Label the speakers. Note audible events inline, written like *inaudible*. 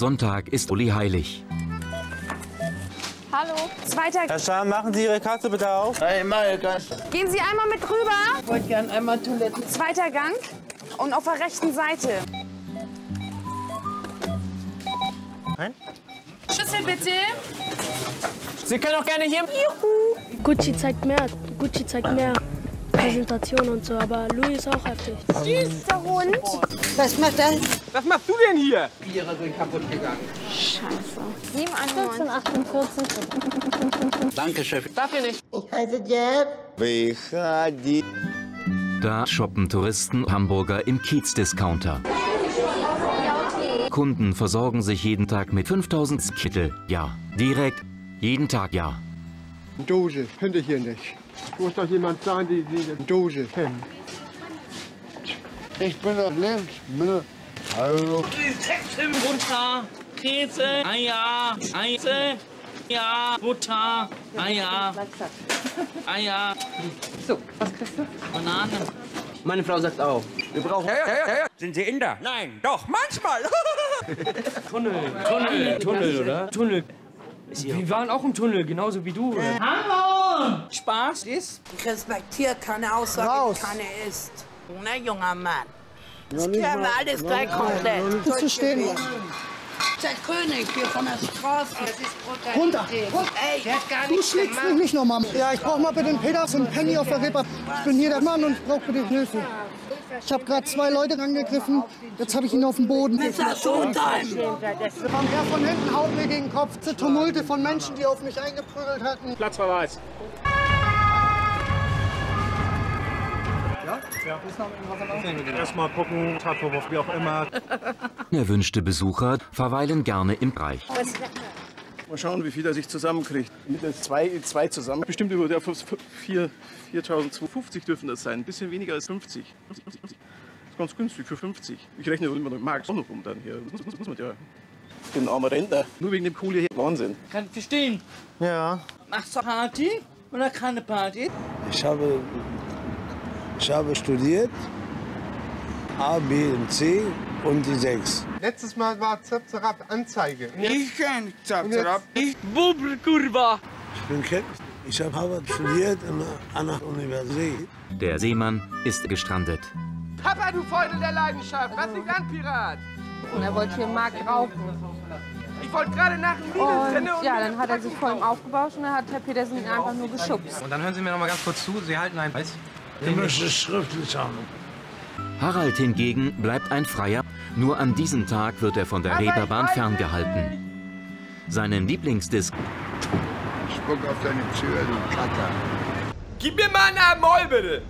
Speaker 1: Sonntag ist Uli heilig.
Speaker 2: Hallo. Zweiter.
Speaker 3: Herr Scham, machen Sie Ihre Karte bitte auf.
Speaker 4: Hey, Malika.
Speaker 2: Gehen Sie einmal mit rüber.
Speaker 4: Ich wollte gern einmal Toilette.
Speaker 2: Zweiter Gang. Und auf der rechten Seite.
Speaker 3: Nein?
Speaker 2: Schlüssel bitte.
Speaker 3: Sie können auch gerne hier.
Speaker 5: Gucci zeigt mehr. Gucci zeigt mehr Präsentation und so, aber Louis ist auch heftig.
Speaker 2: Süß, der Hund.
Speaker 4: Was macht das?
Speaker 3: Was machst du denn hier?
Speaker 4: Biere sind kaputt gegangen. Scheiße.
Speaker 2: 7, 14, 48.
Speaker 4: Danke, Chef.
Speaker 3: Dafür nicht.
Speaker 4: Ich heiße Jeb.
Speaker 3: Behadi.
Speaker 1: Da shoppen Touristen Hamburger im Kiez-Discounter. Kunden versorgen sich jeden Tag mit 5000 Kittel. Ja, direkt. Jeden Tag, ja.
Speaker 6: Dose finde ich hier nicht. Muss doch jemand sein, die diese Dose kennt.
Speaker 4: Ich bin auf Lebensmittel. Hallo.
Speaker 7: Rezepten, Butter, Käse, Eier, Eise, ja, Butter, Eier, Eier.
Speaker 8: So, was kriegst du?
Speaker 7: Banane.
Speaker 3: Meine Frau sagt auch. Wir brauchen.
Speaker 9: Sind Sie Inder? Nein, doch, manchmal. *laughs*
Speaker 8: Tunnel, Tunnel, Tunnel, oder? Tunnel. Wir waren auch im Tunnel, genauso wie du.
Speaker 7: Hamburg! Spaß ist?
Speaker 10: Ich respektiere keine Aussage,
Speaker 6: Raus.
Speaker 10: die keine ist. Na, junger Mann. Das klären wir alles gleich komplett.
Speaker 6: Bist du stehen?
Speaker 10: Der König hier von der Straße. Das ist
Speaker 6: Runter.
Speaker 10: Ey, der hat gar
Speaker 6: Du schlägst mich nicht nochmal. Ja, ich brauch mal bitte einen Peters und einen Penny auf der Rippe. Ich bin hier der Mann und ich brauch bitte Hilfe. Ich habe gerade zwei Leute rangegriffen. Jetzt habe ich ihn auf dem Boden.
Speaker 10: Messer Showtime.
Speaker 6: Komm her von hinten, haut mir gegen den Kopf. Diese Tumulte von Menschen, die auf mich eingeprügelt hatten.
Speaker 3: Platzverweis.
Speaker 11: Erstmal gucken, Tatvorwurf, wie auch immer. *laughs*
Speaker 1: Erwünschte Besucher verweilen gerne im Bereich.
Speaker 11: Mal schauen, wie viel er sich zusammenkriegt. Mit der zwei, zwei zusammen. Bestimmt über der 4 4.250 dürfen das sein. Ein bisschen weniger als 50. Das ist ganz günstig für 50. Ich rechne immer noch Marx auch noch um dann hier. Das muss, muss, muss man ja. Ich bin ein armer Rentner. Nur wegen dem Kohle hier. Wahnsinn.
Speaker 7: Kann ich verstehen.
Speaker 3: Ja.
Speaker 7: Machst du Party oder keine Party?
Speaker 4: Ich habe, ich habe studiert. A, B und C und die 6.
Speaker 6: Letztes Mal war Zap Zap Anzeige.
Speaker 9: Ich kenn Zapzerab.
Speaker 7: Ich Bubbelkurva.
Speaker 4: Ich bin Kind. Ich habe Harvard studiert an der Universität.
Speaker 1: Der Seemann ist gestrandet.
Speaker 3: Papa, du Feudel der Leidenschaft. Was ein Landpirat.
Speaker 2: Und er wollte hier im Markt rauchen.
Speaker 3: Ich wollte gerade nach dem
Speaker 2: Und
Speaker 3: Lidl
Speaker 2: ja, dann hat er sich vor ihm aufgebauscht und dann hat Herr Petersen ihn einfach nur geschubst.
Speaker 3: Und dann hören Sie mir noch mal ganz kurz zu. Sie halten ein Weiß.
Speaker 4: Ich möchte es schriftlich haben.
Speaker 1: Harald hingegen bleibt ein Freier. Nur an diesem Tag wird er von der Reeperbahn ferngehalten. Seinen Lieblingsdisk
Speaker 4: Spuck auf deine Tür, du Kacker.
Speaker 3: Gib mir mal einen Moll, bitte.